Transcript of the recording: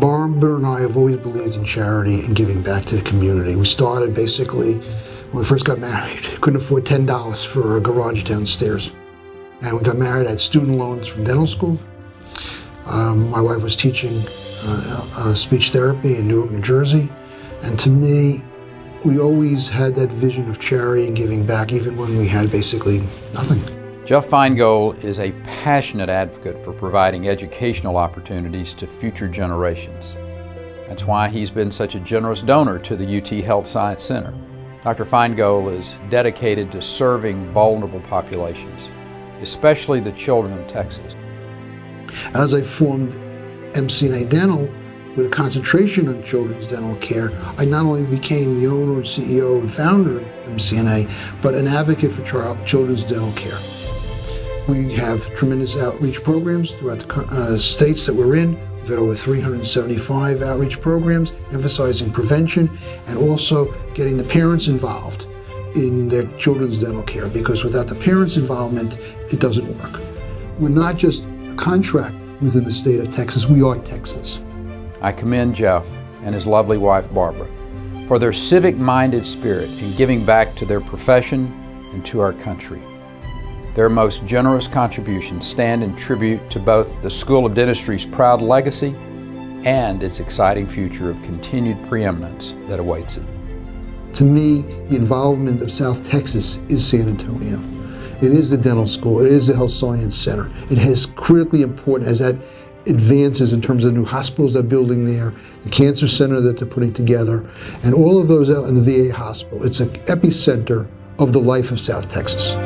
Barbara and I have always believed in charity and giving back to the community. We started basically when we first got married. Couldn't afford $10 for a garage downstairs. And we got married, I had student loans from dental school. Um, my wife was teaching uh, uh, speech therapy in Newark, New Jersey. And to me, we always had that vision of charity and giving back, even when we had basically nothing. Jeff Feingold is a passionate advocate for providing educational opportunities to future generations. That's why he's been such a generous donor to the UT Health Science Center. Dr. Feingold is dedicated to serving vulnerable populations, especially the children of Texas. As I formed MCNA Dental, with a concentration on children's dental care, I not only became the owner, CEO, and founder of MCNA, but an advocate for children's dental care. We have tremendous outreach programs throughout the uh, states that we're in. We've had over 375 outreach programs emphasizing prevention and also getting the parents involved in their children's dental care because without the parents' involvement, it doesn't work. We're not just a contract within the state of Texas, we are Texans. I commend Jeff and his lovely wife Barbara for their civic minded spirit in giving back to their profession and to our country. Their most generous contributions stand in tribute to both the School of Dentistry's proud legacy and its exciting future of continued preeminence that awaits it. To me, the involvement of South Texas is San Antonio. It is the dental school, it is the health science center. It is critically important as that advances in terms of new hospitals they're building there, the cancer center that they're putting together, and all of those out in the VA hospital. It's an epicenter of the life of South Texas.